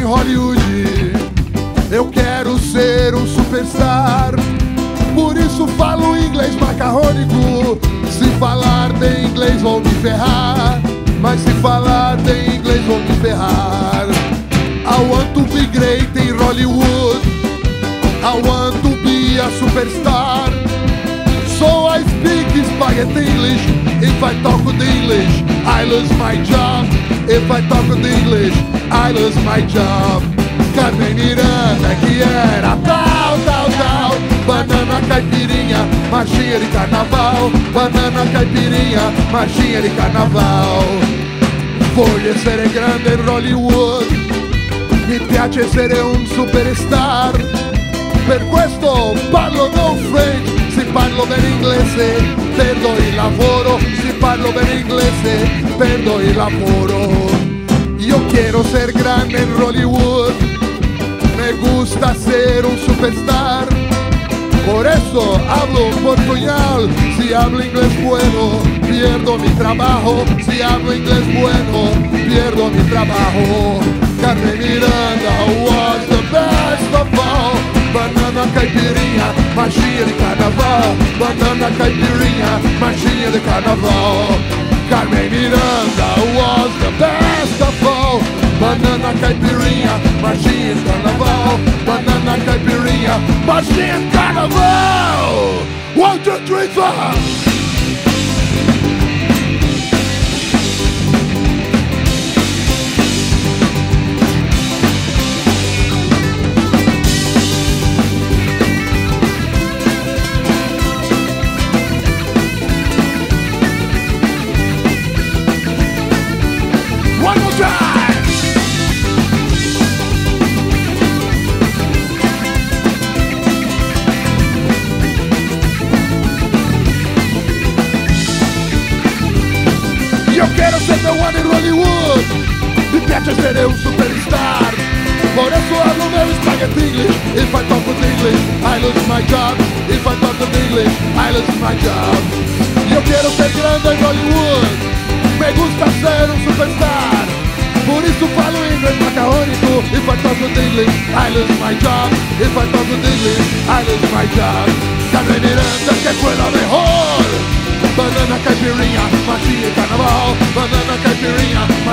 em Hollywood. Eu quero ser um superstar. Por isso falo inglês macarrônico. Se falar de inglês vou me ferrar. Mas se falar de inglês vou me ferrar. I want to be great in Hollywood. I want to be a superstar. So I speak spaghetti English. If I talk English, I lose my job. If I talk with English, I lose my job. Carmen Miranda, que era tal, tal, tal. Banana caipirinha, marchinha de carnaval. Banana caipirinha, marchinha de carnaval. Voglio essere grande in Hollywood. Mi piace essere un superstar. Per questo parlo non French, se parlo bene inglese, perdo il lavoro, parlo bene inglese, perdo il lavoro. Io quiero ser grande en Hollywood, me gusta ser un superstar. Por eso hablo portuñol, si hablo inglés bueno, pierdo mi trabajo. Si hablo inglés bueno, pierdo mi trabajo. Carmen Miranda Banana caipirinha, magia de carnaval. Banana caipirinha, magia de carnaval. Carmen Miranda was the best of all. Banana caipirinha, magia de carnaval. Banana caipirinha, magia de carnaval. One, two, three, four. One in Hollywood. Mi piace essere un superstar. Por eso hablo meu spaghetti English If I talk with English, I lose my job If I talk with English, I lose my job. Io quero ser grande em Hollywood. Me gusta ser um superstar. Por isso falo inglês macarrônico If I talk with English, I lose my job If I talk with English, I lose my job. Carmen Miranda que fue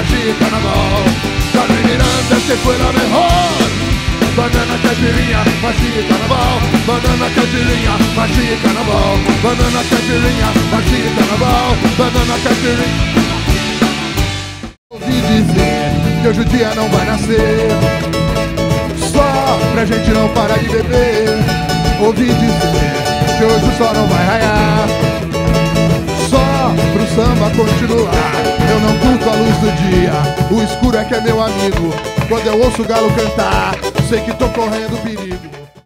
caipirinha, magia e carnaval Carmen Miranda que fue la mejor. Banana caipirinha, magia carnaval Banana caipirinha, magia carnaval Banana caipirinha, magia carnaval Banana caipirinha Ouvi dizer que hoje o dia não vai nascer. Só pra gente não parar de beber. Ouvi dizer que hoje o sol não vai raiar. Só pro samba continuar escuro é que é meu amigo. Quando eu ouço o galo cantar Sei que tô correndo perigo